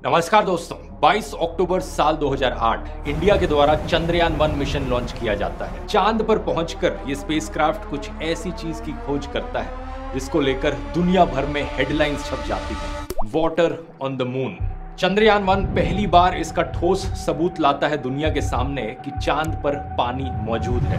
नमस्कार दोस्तों 22 अक्टूबर साल 2008 इंडिया के द्वारा चंद्रयान वन मिशन लॉन्च किया जाता है। चाँद पर पहुंचकर ये स्पेसक्राफ्ट कुछ ऐसी चीज़ की खोज करता है, जिसको लेकर दुनिया भर में हेडलाइंस छप जाती है। Water on the moon Chandrayaan one पहली बार इसका ठोस सबूत लाता है दुनिया के सामने कि चाँद पर पानी मौजूद है।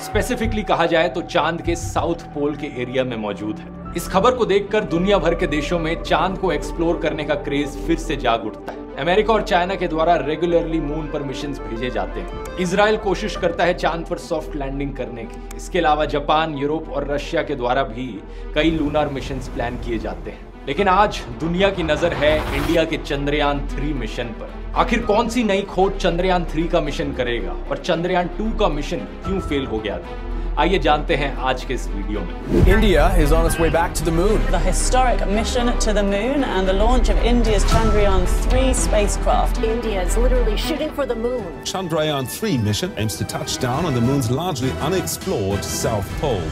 स्पेसिफिकली कहा जाए तो चाँद के साउथ पोल के एरिया में मौजूद है। इस खबर को देखकर दुनिया भर के देशों में चाँद को एक्सप्लोर करने का क्रेज फिर से जाग उठता है। अमेरिका और चाइना के द्वारा रेगुलरली मून पर मिशन भेजे जाते हैं। इसराइल कोशिश करता है चाँद पर सॉफ्ट लैंडिंग करने की। इसके अलावा जापान, यूरोप और रशिया के द्वारा भी कई लूनर मिशन प्लान किए जाते हैं। लेकिन आज दुनिया की नज़र है इंडिया के चंद्रयान थ्री मिशन पर। आखिर कौन सी नई खोज चंद्रयान थ्री का मिशन करेगा? और चंद्रयान टू का मिशन क्यों फेल हो गया था? आइए जानते हैं आज के इस वीडियो में India is on its way back to the moon. The historic mission to the moon and the launch of India's Chandrayaan 3 spacecraft. India is literally shooting for the moon. Chandrayaan 3 mission aims to touch down on the moon's largely unexplored south pole.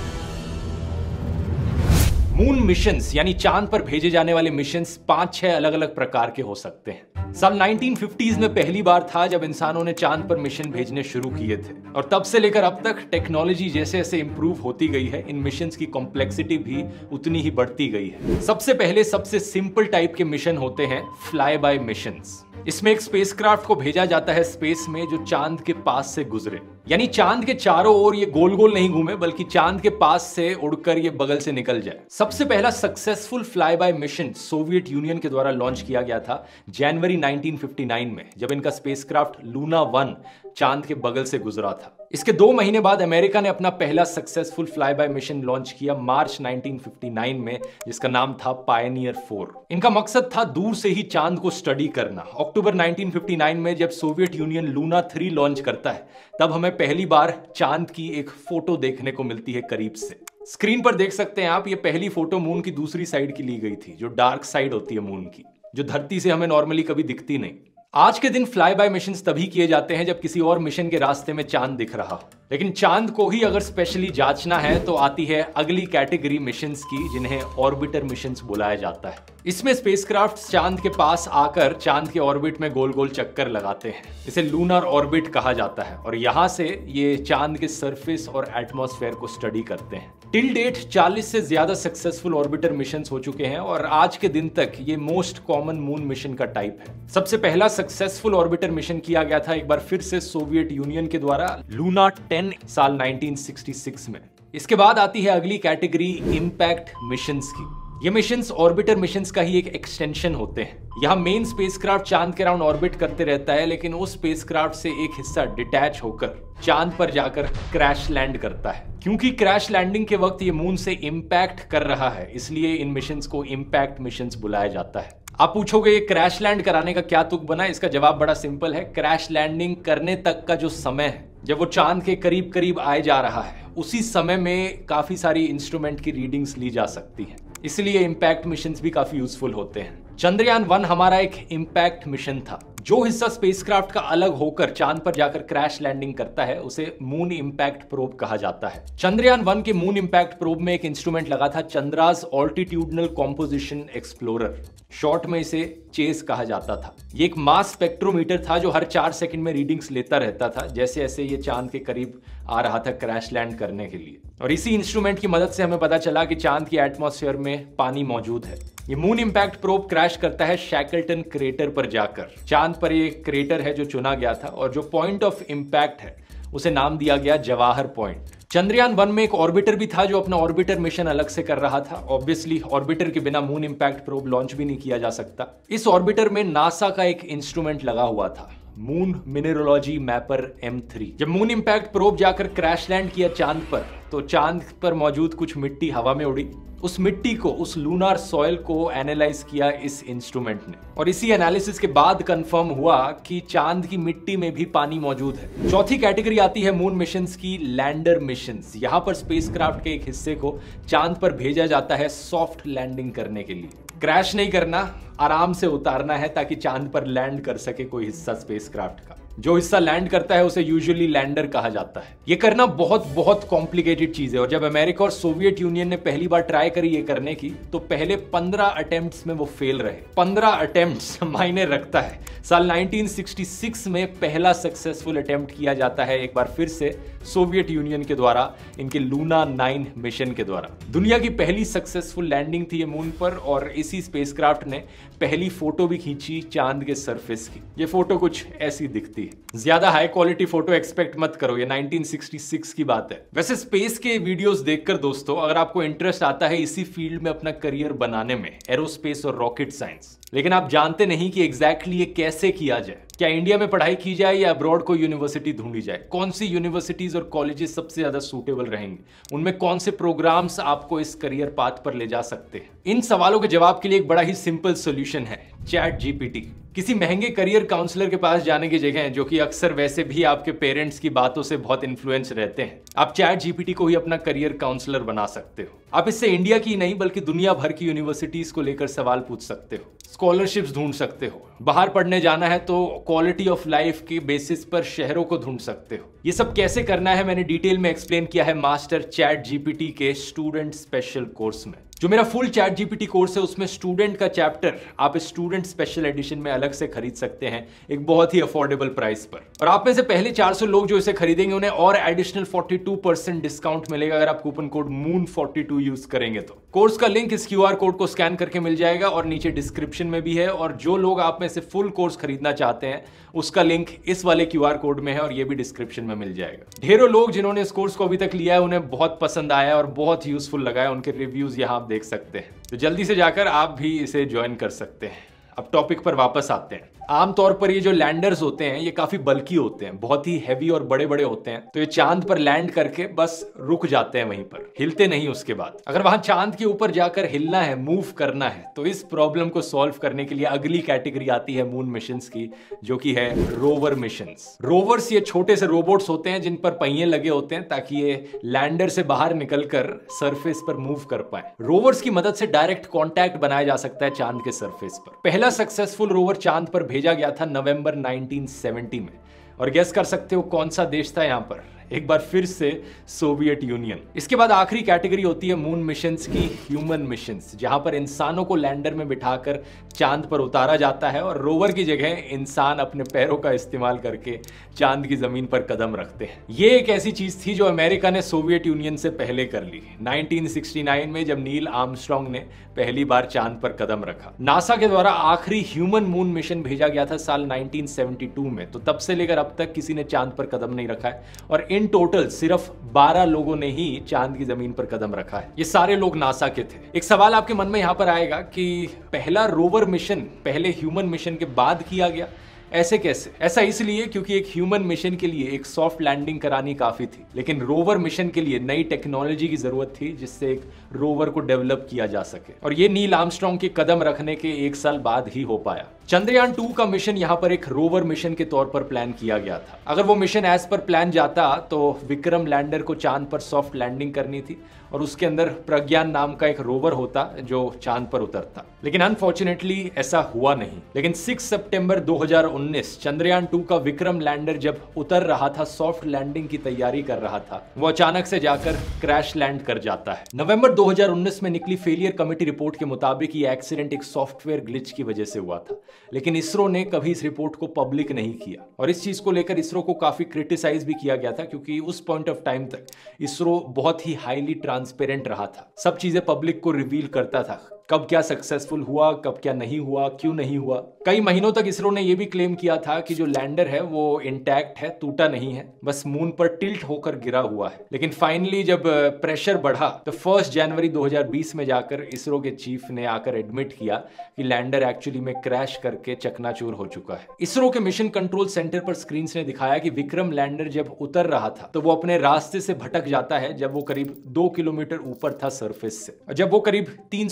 Moon missions यानी चाँद पर भेजे जाने वाले missions पाँच, छह अलग अलग प्रकार के हो सकते हैं। साल 1950s में पहली बार था जब इंसानों ने चाँद पर मिशन भेजने शुरू किए थे। और तब से लेकर अब तक टेक्नोलॉजी जैसे जैसे इंप्रूव होती गई है, इन मिशन की कॉम्प्लेक्सिटी भी उतनी ही बढ़ती गई है। सबसे पहले सबसे सिंपल टाइप के मिशन होते हैं फ्लाई बाय मिशन इसमें एक स्पेसक्राफ्ट को भेजा जाता है स्पेस में जो चाँद के पास से गुजरे। यानी चाँद के चारों ओर ये गोल गोल नहीं घूमे, बल्कि चाँद के पास से उड़कर ये बगल से निकल जाए। सबसे पहला successful fly by mission Soviet Union के द्वारा लॉन्च किया गया था जनवरी 1959 में, जब इनका स्पेसक्राफ्ट लूना वन चाँद के बगल से गुजरा था। इसके दो महीने बाद अमेरिका ने अपना पहला successful fly by mission launch किया मार्च 1959 में, जिसका नाम था पायनियर 4 इनका मकसद था दूर से ही चाँद को स्टडी करना। अक्टूबर 1959 में जब Soviet Union Luna three launch करता है, तब हमें पहली बार चाँद की एक फ़ोटो देखने को मिलती है करीब से। स्क्रीन पर देख सकते हैं आप, ये पहली फ़ोटो मून की दूसरी साइड की ली गई थी, जो डार्क साइड होती है मून की, जो धरती से हमें नॉर्मली कभी दिखती नहीं। आज के दिन फ्लाई बाय मिशन तभी किए जाते हैं जब किसी और मिशन के रास्ते में चाँद दिख रहा। हो लेकिन चाँद को ही अगर स्पेशली जांचना है तो आती है अगली कैटेगरी मिशन की, जिन्हें ऑर्बिटर मिशन बुलाया जाता है। इसमें स्पेसक्राफ्ट चाँद के पास आकर चाँद के ऑर्बिट में गोल गोल चक्कर लगाते हैं। इसे लूनर ऑर्बिट कहा जाता है, और यहाँ से ये चाँद के सरफेस और एटमॉस्फेयर को स्टडी करते हैं। टिल डेट 40 से ज़्यादा सक्सेसफुल ऑर्बिटर मिशन हो चुके हैं और आज के दिन तक ये मोस्ट कॉमन मून मिशन का टाइप है। सबसे पहला सक्सेसफुल ऑर्बिटर मिशन किया गया था एक बार फिर से सोवियत यूनियन के द्वारा लूना 10 साल 1966 में। इसके बाद आती है अगली कैटेगरी इम्पैक्ट मिशन की। ये मिशन ऑर्बिटर मिशन का ही एक एक्सटेंशन होते हैं। यहाँ मेन स्पेसक्राफ्ट चाँद के राउंड ऑर्बिट करते रहता है, लेकिन उस स्पेसक्राफ्ट से एक हिस्सा डिटैच होकर चाँद पर जाकर क्रैश लैंड करता है। क्योंकि क्रैश लैंडिंग के वक्त ये मून से इम्पैक्ट कर रहा है, इसलिए इन मिशन को इम्पैक्ट मिशन बुलाया जाता है। आप पूछोगे, ये क्रैश लैंड कराने का क्या तुक बना? इसका जवाब बड़ा सिंपल है क्रैश लैंडिंग करने तक का जो समय है, जब वो चाँद के करीब करीब आए जा रहा है, उसी समय में काफ़ी सारी इंस्ट्रूमेंट की रीडिंग्स ली जा सकती हैं। इसलिए इम्पैक्ट मिशन भी काफ़ी यूजफुल होते हैं। चंद्रयान वन हमारा एक इम्पैक्ट मिशन था। जो हिस्सा स्पेसक्राफ्ट का अलग होकर चाँद पर जाकर क्रैश लैंडिंग करता है, उसे मून इम्पैक्ट प्रोब कहा जाता है। चंद्रयान वन के मून इंपैक्ट प्रोब में एक इंस्ट्रूमेंट लगा था, Chandra's altitudinal composition explorer short में इसे चेस कहा जाता था। ये एक मास स्पेक्ट्रोमीटर था जो हर चार सेकंड में रीडिंग्स लेता रहता था जैसे जैसे ये चाँद के करीब आ रहा था क्रैश लैंड करने के लिए। और इसी इंस्ट्रूमेंट की मदद से हमें पता चला कि चाँद की एटमॉस्फेयर में पानी मौजूद है। ये मून इम्पैक्ट प्रोब क्रैश करता है शैकल्टन क्रेटर पर जाकर। चाँद पर ये क्रेटर है जो चुना गया था और जो पॉइंट ऑफ़ इम्पैक्ट है, उसे नाम दिया गया जवाहर पॉइंट चंद्रयान वन में एक ऑर्बिटर भी था जो अपना ऑर्बिटर मिशन अलग से कर रहा था। ऑब्वियसली ऑर्बिटर के बिना मून इम्पैक्ट प्रोब लॉन्च भी नहीं किया जा सकता। इस ऑर्बिटर में नासा का एक इंस्ट्रूमेंट लगा हुआ था। मून मिनरोलॉजी मैपर M3 जब मून इंपैक्ट प्रोब जाकर क्रैश लैंड किया चाँद पर तो चाँद पर मौजूद कुछ मिट्टी हवा में उड़ी। उस मिट्टी को, उस लूनार सॉइल को एनालाइज किया इस इंस्ट्रूमेंट ने। और इसी एनालिसिस के बाद कंफर्म हुआ कि चाँद की मिट्टी में भी पानी मौजूद है। चौथी कैटेगरी आती है मून मिशन की लैंडर मिशन यहाँ पर स्पेसक्राफ्ट के एक हिस्से को चाँद पर भेजा जाता है सॉफ्ट लैंडिंग करने के लिए। क्रैश नहीं करना, आराम से उतारना है ताकि चाँद पर लैंड कर सके कोई हिस्सा स्पेसक्राफ्ट का। जो हिस्सा लैंड करता है, उसे यूजुअली लैंडर कहा जाता है। ये करना बहुत बहुत कॉम्प्लिकेटेड चीज़ है। और जब अमेरिका और सोवियत यूनियन ने पहली बार ट्राई करी ये करने की तो पहले 15 अटेम्प्ट्स में वो फेल रहे। 15 अटेम्प्ट्स मायने रखता है। साल 1966 में पहला सक्सेसफुल अटेम्प्ट किया जाता है एक बार फिर से सोवियत यूनियन के द्वारा, इनके लूना नाइन मिशन के द्वारा। दुनिया की पहली सक्सेसफुल लैंडिंग थी ये मून पर, और इसी स्पेसक्राफ्ट ने पहली फ़ोटो भी खींची चाँद के सरफेस की। ये फ़ोटो कुछ ऐसी दिखती है। ज़्यादा हाई क्वालिटी फ़ोटो एक्सपेक्ट मत करो, ये 1966 की बात है। वैसे स्पेस के वीडियोस देखकर दोस्तों, अगर आपको इंटरेस्ट आता है इसी फ़ील्ड में अपना करियर बनाने में एरोस्पेस और रॉकेट साइंस लेकिन आप जानते नहीं कि एग्जैक्टली ये कैसे किया जाए। क्या इंडिया में पढ़ाई की जाए या अब्रॉड को यूनिवर्सिटी ढूंढी जाए? कौन सी यूनिवर्सिटीज और कॉलेजेस सबसे ज़्यादा सूटेबल रहेंगे? उनमें कौन से प्रोग्राम्स आपको इस करियर पाथ पर ले जा सकते हैं? इन सवालों के जवाब के लिए एक बड़ा ही सिंपल सोल्यूशन है चैट जीपीटी किसी महँगे करियर काउंसलर के पास जाने की जगह है, जो कि अक्सर वैसे भी आपके पेरेंट्स की बातों से बहुत इन्फ्लुएंस रहते हैं। आप चैट जीपीटी को ही अपना करियर काउंसलर बना सकते हो। आप इससे इंडिया की नहीं, बल्कि दुनिया भर की यूनिवर्सिटीज को लेकर सवाल पूछ सकते हो। स्कॉलरशिप्स ढूंढ सकते हो। बाहर पढ़ने जाना है तो क्वालिटी ऑफ़ लाइफ के बेसिस पर शहरों को ढूंढ सकते हो। ये सब कैसे करना है, मैंने डिटेल में एक्सप्लेन किया है मास्टर चैट जीपीटी के स्टूडेंट स्पेशल कोर्स में। जो मेरा फुल चैट जीपीटी कोर्स है, उसमें स्टूडेंट का चैप्टर आप स्टूडेंट स्पेशल एडिशन में अलग से खरीद सकते हैं, एक बहुत ही अफोर्डेबल प्राइस पर। और आप में से पहले 400 लोग जो इसे खरीदेंगे, उन्हें और एडिशनल 42 परसेंट डिस्काउंट मिलेगा अगर आप कूपन कोड मून 42 यूज़ करेंगे तो। कोर्स का लिंक इस क्यूआर कोड को स्कैन करके मिल जाएगा और नीचे डिस्क्रिप्शन में भी है। और जो लोग आप में से फुल कोर्स खरीदना चाहते हैं उसका लिंक इस वाले क्यूआर कोड में है और ये भी डिस्क्रिप्शन में मिल जाएगा। ढेरों लोग जिन्होंने इस कोर्स को अभी तक लिया है, उन्हें बहुत पसंद आया और बहुत यूजफुल लगा है। उनके रिव्यूज़ यहाँ आप देख सकते हैं। तो जल्दी से जाकर आप भी इसे ज्वाइन कर सकते हैं। अब टॉपिक पर वापस आते हैं। आमतौर पर ये जो लैंडर्स होते हैं, ये काफ़ी बल्कि होते हैं, बहुत ही हैवी और बड़े बड़े होते हैं। तो ये चाँद पर लैंड करके बस रुक जाते हैं वहीं पर। हिलते नहीं उसके बाद। अगर वहाँ चाँद के ऊपर जाकर हिलना है मूव करना है तो इस प्रॉब्लम को सॉल्व करने के लिए अगली कैटेगरी आती है मून मिशन की, जो की है रोवर मिशन रोवर्स ये छोटे से रोबोट्स होते हैं, जिन पर पहिए लगे होते हैं, ताकि ये लैंडर से बाहर निकलकर सरफेस पर मूव कर पाए। रोवर्स की मदद से डायरेक्ट कॉन्टैक्ट बनाया जा सकता है चाँद के सरफेस पर। पहला सक्सेसफुल रोवर चाँद पर भेजा गया था नवंबर 1970 में। और गैस कर सकते हो कौन सा देश था यहाँ पर? एक बार फिर से सोवियत यूनियन इसके बाद आखिरी कैटेगरी होती है मून मिशन की ह्यूमन मिशन जहाँ पर इंसानों को लैंडर में बिठाकर चाँद पर उतारा जाता है और रोवर की जगह इंसान अपने पैरों का इस्तेमाल करके चाँद की ज़मीन पर कदम रखते हैं। ये एक ऐसी चीज़ थी जो अमेरिका ने सोवियत यूनियन से पहले कर ली। 1969 में जब नील आर्मस्ट्रॉन्ग ने पहली बार चाँद पर कदम रखा। नासा के द्वारा आखिरी ह्यूमन मून मिशन भेजा गया था साल 1972 में। तो तब से लेकर अब तक किसी ने चाँद पर कदम नहीं रखा है और इन टोटल सिर्फ़ 12 लोगों ने ही चाँद की ज़मीन पर कदम रखा है। ये सारे लोग नासा के थे। एक सवाल आपके मन में यहाँ पर आएगा कि पहला रोवर मिशन पहले ह्यूमन मिशन के बाद किया गया? ऐसे कैसे? ऐसा इसलिए क्योंकि एक ह्यूमन मिशन के लिए एक सॉफ्ट लैंडिंग करानी काफ़ी थी। लेकिन रोवर मिशन के लिए नई टेक्नोलॉजी की ज़रूरत थी, जिससे एक रोवर को डेवलप किया जा सके। और ये नील आर्मस्ट्रॉन्ग के कदम रखने के एक साल बाद ही हो पाया। चंद्रयान टू का मिशन यहाँ पर एक रोवर मिशन के तौर पर प्लान किया गया था। अगर वो मिशन एज पर प्लान जाता तो विक्रम लैंडर को चाँद पर सॉफ्ट लैंडिंग करनी थी। और उसके अंदर प्रज्ञान नाम का एक रोवर होता जो चाँद पर उतरता। लेकिन अनफॉर्चुनेटली ऐसा हुआ नहीं। लेकिन 6 सितंबर 2019 चंद्रयान 2 का विक्रम लैंडर जब उतर रहा था सॉफ्ट लैंडिंग की तैयारी कर रहा था, वो अचानक से जाकर क्रैश लैंड कर जाता है। नवंबर 2019 में निकली फेलियर कमेटी रिपोर्ट के मुताबिक ये एक्सीडेंट एक सॉफ्टवेयर ग्लिच की वजह से हुआ था। लेकिन इसरो ने कभी इस रिपोर्ट को पब्लिक नहीं किया। और इस चीज़ को लेकर इसरो को काफ़ी क्रिटिसाइज भी किया गया था, क्योंकि उस पॉइंट ऑफ़ टाइम तक इसरो बहुत ही हाईली ट्रांसपेरेंट रहा था। सब चीज़ें पब्लिक को रिवील करता था। कब क्या सक्सेसफुल हुआ, कब क्या नहीं हुआ, क्यों नहीं हुआ। कई महीनों तक इसरो ने यह भी क्लेम किया था कि जो लैंडर है, वो इंटैक्ट है, टूटा नहीं है, बस मून पर टिल्ट होकर गिरा हुआ है। लेकिन फाइनली जब प्रेशर बढ़ा तो फ़र्स्ट जनवरी 2020 में जाकर इसरो के चीफ ने आकर एडमिट किया कि लैंडर एक्चुअली में क्रैश करके चकनाचूर हो चुका है। इसरो के मिशन कंट्रोल सेंटर पर स्क्रीन ने दिखाया कि विक्रम लैंडर जब उतर रहा था तो वो अपने रास्ते से भटक जाता है जब वो करीब दो किलोमीटर ऊपर था सरफेस से। जब वो करीब तीन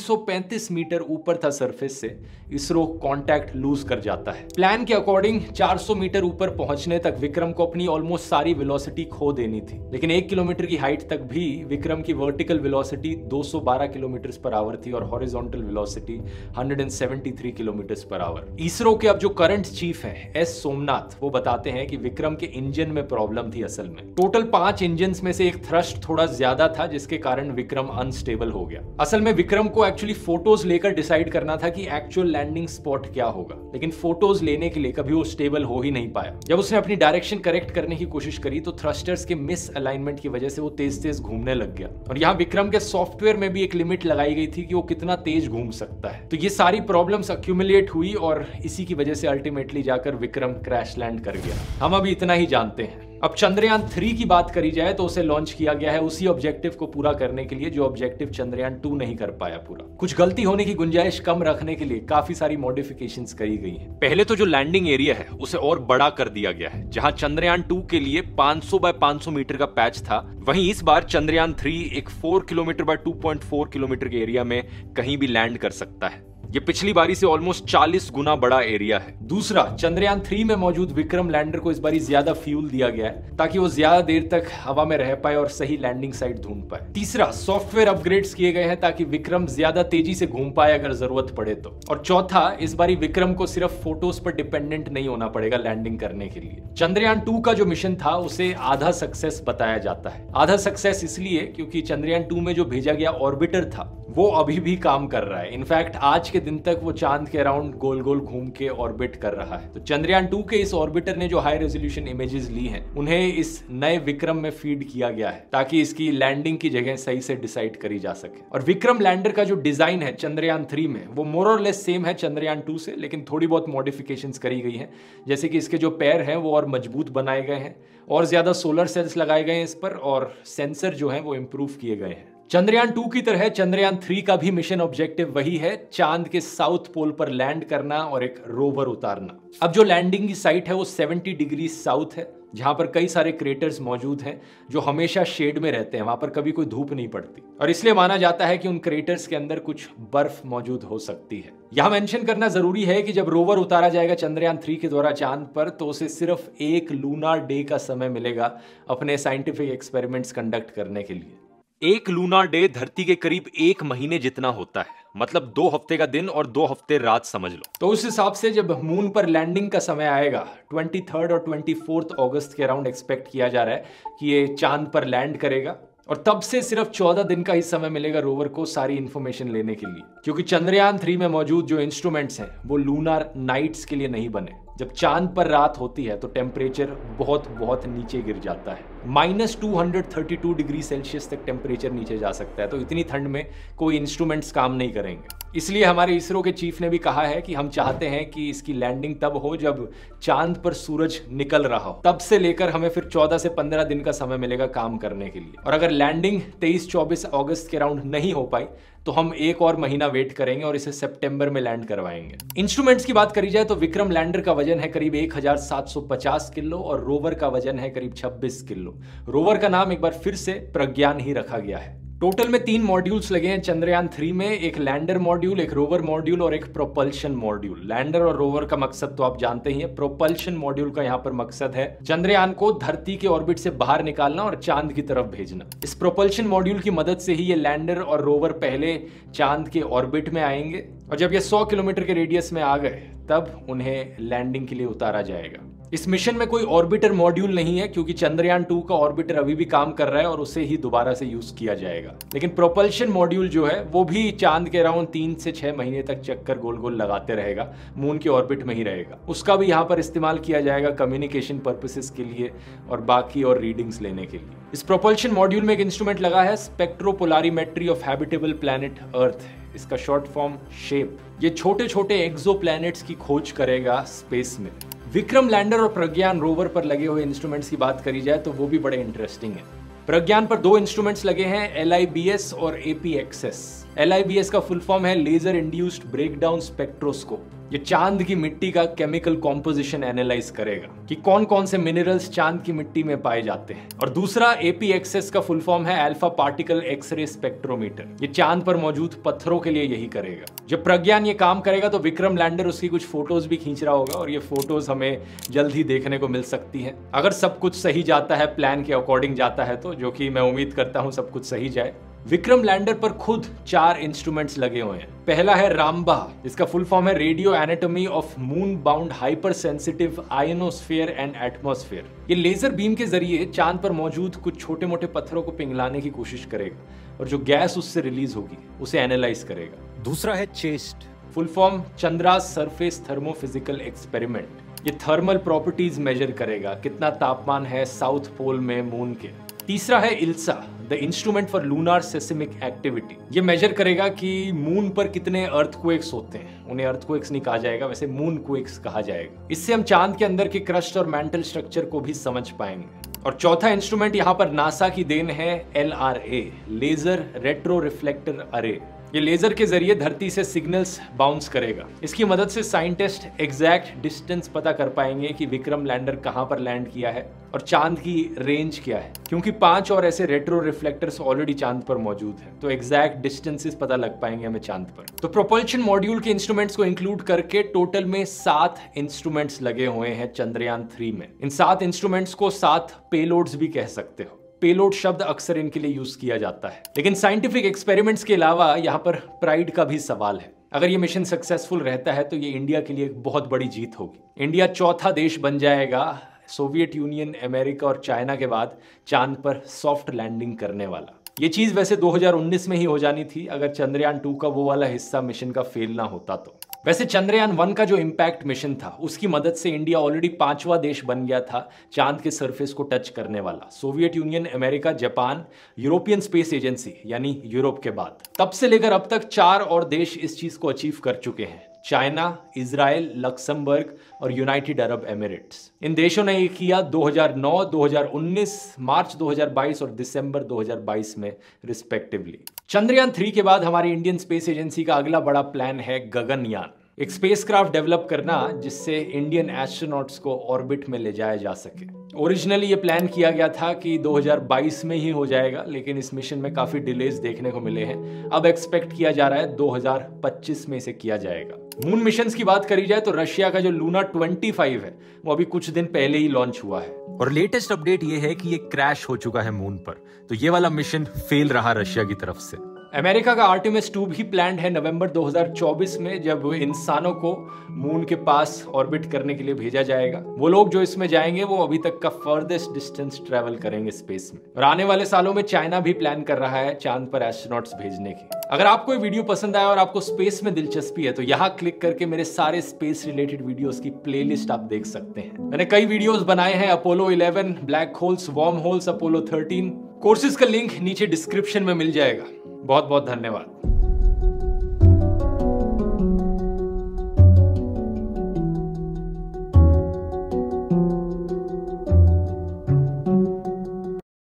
35 मीटर ऊपर था सरफेस से, इसरो कांटेक्ट लूज कर जाता है। प्लान के अकॉर्डिंग 400 मीटर ऊपर पहुँचने तक विक्रम को अपनी ऑलमोस्ट सारी वेलोसिटी खो देनी थी। लेकिन एक किलोमीटर की हाइट तक भी विक्रम की vertical velocity 212 kilometre per hour थी और horizontal velocity 173 kilometre per hour ISRO के अब जो करंट चीफ हैं एस सोमनाथ, वो बताते हैं कि विक्रम के इंजन में प्रॉब्लम थी असल में। टोटल पाँच इंजन में से एक थ्रस्ट थोड़ा ज़्यादा था, जिसके कारण विक्रम अनस्टेबल हो गया। असल में विक्रम को एक्चुअली फ़ोटोज़ लेकर डिसाइड करना था कि एक्चुअल लैंडिंग स्पॉट क्या होगा। लेकिन फ़ोटोज़ लेने के लिए कभी वो स्टेबल हो ही नहीं पाया। जब उसने अपनी डायरेक्शन करेक्ट करने की कोशिश करी तो थ्रस्टर्स के मिस अलाइनमेंट की वजह से वो तेज तेज घूमने लग गया। और यहाँ विक्रम के सॉफ्टवेयर में भी एक लिमिट लगाई गई थी कि वो कितना तेज घूम सकता है। तो ये सारी प्रॉब्लम्स अक्यूमुलेट हुई और इसी की वजह से अल्टीमेटली जाकर विक्रम क्रैश लैंड कर गया। हम अभी इतना ही जानते हैं। अब चंद्रयान थ्री की बात करी जाए तो उसे लॉन्च किया गया है उसी ऑब्जेक्टिव को पूरा करने के लिए जो ऑब्जेक्टिव चंद्रयान टू नहीं कर पाया पूरा। कुछ गलती होने की गुंजाइश कम रखने के लिए काफ़ी सारी मॉडिफिकेशन करी गई है। पहले तो जो लैंडिंग एरिया है, उसे और बड़ा कर दिया गया है, जहाँ चंद्रयान टू के लिए 500 बाय 500 मीटर का पैच था। वहीं इस बार चंद्रयान थ्री एक 4 किलोमीटर बाय 2.4 किलोमीटर के एरिया में कहीं भी लैंड कर सकता है। ये पिछली बारी से ऑलमोस्ट 40 गुना बड़ा एरिया है। दूसरा, चंद्रयान थ्री में मौजूद विक्रम लैंडर को इस बारी ज़्यादा फ्यूल दिया गया है, ताकि वो ज़्यादा देर तक हवा में रह पाए और सही लैंडिंग साइट ढूंढ पाए। तीसरा सॉफ्टवेयर अपग्रेड्स किए गए हैं ताकि विक्रम ज़्यादा तेज़ी से घूम पाए अगर ज़रूरत पड़े तो। और चौथा, इस बारी विक्रम को सिर्फ़ फ़ोटोज़ पर डिपेंडेंट नहीं होना पड़ेगा लैंडिंग करने के लिए। चंद्रयान टू का जो मिशन था, उसे आधा सक्सेस बताया जाता है। आधा सक्सेस इसलिए क्योंकि चंद्रयान टू में जो भेजा गया ऑर्बिटर था वो अभी भी काम कर रहा है। इनफैक्ट आज के दिन तक वो चाँद के अराउंड गोल गोल घूम के ऑर्बिट कर रहा है। तो चंद्रयान टू के इस ऑर्बिटर ने जो हाई रेजोल्यूशन इमेजेस ली हैं, उन्हें इस नए विक्रम में फ़ीड किया गया है, ताकि इसकी लैंडिंग की जगह सही से डिसाइड करी जा सके। और विक्रम लैंडर का जो डिज़ाइन है चंद्रयान थ्री में, वो मोर और लेस सेम है चंद्रयान टू से, लेकिन थोड़ी बहुत मॉडिफिकेशन करी गई है। जैसे कि इसके जो पैर हैं, वो और मज़बूत बनाए गए हैं, और ज़्यादा सोलर सेल्स लगाए गए हैं इस पर, और सेंसर जो है, वो इम्प्रूव किए गए हैं। चंद्रयान टू की तरह चंद्रयान थ्री का भी मिशन ऑब्जेक्टिव वही है, चाँद के साउथ पोल पर लैंड करना और एक रोवर उतारना। अब जो लैंडिंग की साइट है, वो 70 डिग्री साउथ है, जहाँ पर कई सारे क्रेटर्स मौजूद हैं, जो हमेशा शेड में रहते हैं, वहाँ पर कभी कोई धूप नहीं पड़ती। और इसलिए माना जाता है कि उन क्रेटर्स के अंदर कुछ बर्फ़ मौजूद हो सकती है। यहाँ मेंशन करना ज़रूरी है कि जब रोवर उतारा जाएगा चंद्रयान थ्री के द्वारा चाँद पर तो उसे सिर्फ़ एक लूनार डे का समय मिलेगा अपने साइंटिफिक एक्सपेरिमेंट्स कंडक्ट करने के लिए। एक लूना डे धरती के करीब एक महीने जितना होता है। मतलब दो हफ़्ते का दिन और दो हफ़्ते रात समझ लो। तो उस हिसाब से जब मून पर लैंडिंग का समय आएगा ट्वेंटी थर्ड और ट्वेंटी फोर्थ अगस्त के अराउंड एक्सपेक्ट किया जा रहा है कि ये चाँद पर लैंड करेगा। और तब से सिर्फ़ चौदह दिन का ही समय मिलेगा रोवर को सारी इंफॉर्मेशन लेने के लिए। क्योंकि चंद्रयान थ्री में मौजूद जो इंस्ट्रूमेंट्स हैं, वो लूनार नाइट्स के लिए नहीं बने। जब चाँद पर रात होती है तो टेम्परेचर बहुत बहुत नीचे गिर जाता है। माइनस टू डिग्री सेल्सियस तक टेम्परेचर नीचे जा सकता है। तो इतनी ठंड में कोई इंस्ट्रूमेंट्स काम नहीं करेंगे। इसलिए हमारे इसरो के चीफ ने भी कहा है कि हम चाहते हैं कि इसकी लैंडिंग तब हो जब चाँद पर सूरज निकल रहा हो। तब से लेकर हमें फिर 14 से 15 दिन का समय मिलेगा काम करने के लिए। और अगर लैंडिंग 23-24 अगस्त के राउंड नहीं हो पाई तो हम एक और महीना वेट करेंगे और इसे सितंबर में लैंड करवाएँगे। इंस्ट्रूमेंट्स की बात करी जाए तो विक्रम लैंडर का वज़न है करीब 1750 किलो और रोवर का वज़न है करीब 26 किलो। रोवर का नाम एक बार फिर से प्रज्ञान ही रखा गया है। टोटल में तीन मॉड्यूल्स लगे हैं चंद्रयान थ्री में, एक लैंडर मॉड्यूल एक रोवर मॉड्यूल और एक प्रोपल्शन मॉड्यूल लैंडर और रोवर का मकसद तो आप जानते ही हैं प्रोपल्शन मॉड्यूल का यहाँ पर मकसद है चंद्रयान को धरती के ऑर्बिट से बाहर निकालना और चाँद की तरफ़ भेजना. इस प्रोपल्शन मॉड्यूल की मदद से ही ये लैंडर और रोवर पहले चाँद के ऑर्बिट में आएँगे और जब ये सौ किलोमीटर के रेडियस में आ गए, तब उन्हें लैंडिंग के लिए उतारा जाएगा. इस मिशन में कोई ऑर्बिटर मॉड्यूल नहीं है, क्योंकि चंद्रयान टू का ऑर्बिटर अभी भी काम कर रहा है और उसे ही दोबारा से यूज़ किया जाएगा। लेकिन प्रोपल्शन मॉड्यूल जो है, वो भी चाँद के अराउंड तीन से छह महीने तक चक्कर गोल गोल लगाते रहेगा, मून के ऑर्बिट में ही रहेगा। उसका भी यहाँ पर इस्तेमाल किया जाएगा कम्युनिकेशन पर्पसेस के लिए और बाकी और रीडिंग्स लेने के लिए। इस प्रोपल्शन मॉड्यूल में एक इंस्ट्रूमेंट लगा है spectropolarimetry of habitable planet Earth इसका शॉर्ट फॉर्म शेप ये छोटे छोटे एक्सो की खोज करेगा स्पेस में। विक्रम लैंडर और प्रज्ञान रोवर पर लगे हुए इंस्ट्रूमेंट्स की बात करी जाए तो वो भी बड़े इंटरेस्टिंग है। प्रज्ञान पर दो इंस्ट्रूमेंट्स लगे हैं एलआईबीएस और ए का फुल फॉर्म है लेजर इंड्यूस्ड ब्रेकडाउन स्पेक्ट्रोस्कोप ये चाँद की मिट्टी का केमिकल कॉम्पोजिशन एनालाइज करेगा कि कौन कौन से मिनरल्स चाँद की मिट्टी में पाए जाते हैं। और दूसरा एपीएक्सएस का फुल फॉर्म है alpha particle X ray spectrometer ये चाँद पर मौजूद पत्थरों के लिए यही करेगा। जब प्रज्ञान ये काम करेगा तो विक्रम लैंडर उसकी कुछ फ़ोटोज़ भी खींच रहा होगा और ये फ़ोटोज़ हमें जल्द ही देखने को मिल सकती है। अगर सब कुछ सही जाता है प्लान के अकॉर्डिंग जाता है तो जो कि मैं उम्मीद करता हूँ सब कुछ सही जाए। विक्रम लैंडर पर खुद चार इंस्ट्रूमेंट्स लगे हुए हैं। पहला है रामबा जिसका फुल फॉर्म है radio anatomy of moon bound hyper sensitive ionosphere and atmosphere ये लेजर बीम के ज़रिए चाँद पर मौजूद कुछ छोटे मोटे पत्थरों को पिघलाने की कोशिश करेगा और जो गैस उससे रिलीज़ होगी उसे एनालाइज करेगा। दूसरा है ChaSTE. Full form Chandra surface thermophysical experiment ये थर्मल प्रॉपर्टीज़ मेजर करेगा कितना तापमान है साउथ पोल में मून के। तीसरा है ILSA the instrument for lunar seismic activity ये मेजर करेगा कि मून पर कितने अर्थक्वेक्स होते हैं। उन्हें अर्थक्वेक्स नहीं कहा जाएगा, वैसे मून क्वेक्स कहा जाएगा। इससे हम चाँद के अंदर के क्रस्ट और मेंटल स्ट्रक्चर को भी समझ पाएँगे। और चौथा इंस्ट्रूमेंट यहाँ पर नासा की देन है L R A laser retro reflector अरे ये लेजर के ज़रिए धरती से सिग्नल्स बाउंस करेगा। इसकी मदद से साइंटिस्ट एग्जैक्ट डिस्टेंस पता कर पाएँगे कि विक्रम लैंडर कहाँ पर लैंड किया है और चाँद की रेंज क्या है। क्योंकि पाँच और ऐसे रेट्रो रिफ्लेक्टर्स ऑलरेडी चाँद पर मौजूद हैं तो एग्जैक्ट डिस्टेंसेस पता लग पाएँगे हमें चाँद पर। तो प्रोपल्शन मॉड्यूल के इंस्ट्रूमेंट्स को इंक्लूड करके टोटल में सात इंस्ट्रूमेंट्स लगे हुए हैं चंद्रयान थ्री में। इन सात इंस्ट्रूमेंट्स को सात पेलोड्स भी कह सकते हो। पेलोड शब्द अक्सर इनके लिए यूज़ किया जाता है। लेकिन साइंटिफिक एक्सपेरिमेंट्स के अलावा यहाँ पर प्राइड का भी सवाल है। अगर ये मिशन सक्सेसफुल रहता है तो ये इंडिया के लिए एक बहुत बड़ी जीत होगी। इंडिया चौथा देश बन जाएगा सोवियत यूनियन अमेरिका और चाइना के बाद चाँद पर सॉफ्ट लैंडिंग करने वाला। ये चीज़ वैसे 2019 में ही हो जानी थी, अगर चंद्रयान टू का वो वाला हिस्सा मिशन का फेल ना होता तो। वैसे चंद्रयान वन का जो इम्पैक्ट मिशन था उसकी मदद से इंडिया ऑलरेडी पांचवा देश बन गया था चाँद के सरफेस को टच करने वाला। Soviet Union America Japan European space agency यानी यूरोप के बाद। तब से लेकर अब तक चार और देश इस चीज़ को अचीव कर चुके हैं। चाइना इसराइल लक्समबर्ग और यूनाइटेड अरब एमिरेट्स इन देशों ने ये किया 2009, 2019, मार्च 2022 और दिसंबर 2022 में रिस्पेक्टिवली चंद्रयान थ्री के बाद हमारी इंडियन स्पेस एजेंसी का अगला बड़ा प्लान है गगनयान। एक स्पेसक्राफ्ट डेवलप करना जिससे इंडियन एस्ट्रोनॉट्स को ऑर्बिट में ले जाया जा सके। ओरिजिनली ये प्लान किया गया था कि 2022 में ही हो जाएगा, लेकिन इस मिशन में काफ़ी डिलेज देखने को मिले हैं। अब एक्सपेक्ट किया जा रहा है 2025 में इसे किया जाएगा। मून मिशन की बात करी जाए तो रशिया का जो लूना 25 है, वो अभी कुछ दिन पहले ही लॉन्च हुआ है। और लेटेस्ट अपडेट ये है कि ये क्रैश हो चुका है मून पर। तो ये वाला मिशन फेल रहा रशिया की तरफ़ से। अमेरिका का आर्टिमिस टू भी प्लान है नवंबर 2024 में जब इंसानों को मून के पास ऑर्बिट करने के लिए भेजा जाएगा। वो लोग जो इसमें जाएँगे वो अभी तक का फर्देस्ट डिस्टेंस ट्रेवल करेंगे स्पेस में। और आने वाले सालों में चाइना भी प्लान कर रहा है चाँद पर एस्ट्रोनॉट्स भेजने की। अगर आपको ये वीडियो पसंद आया और आपको स्पेस में दिलचस्पी है तो यहाँ क्लिक करके मेरे सारे स्पेस रिलेटेड वीडियोस की प्लेलिस्ट आप देख सकते हैं। मैंने कई वीडियोस बनाए हैं Apollo 11, black holes worm holes Apollo 13 courses का लिंक नीचे डिस्क्रिप्शन में मिल जाएगा। बहुत बहुत धन्यवाद।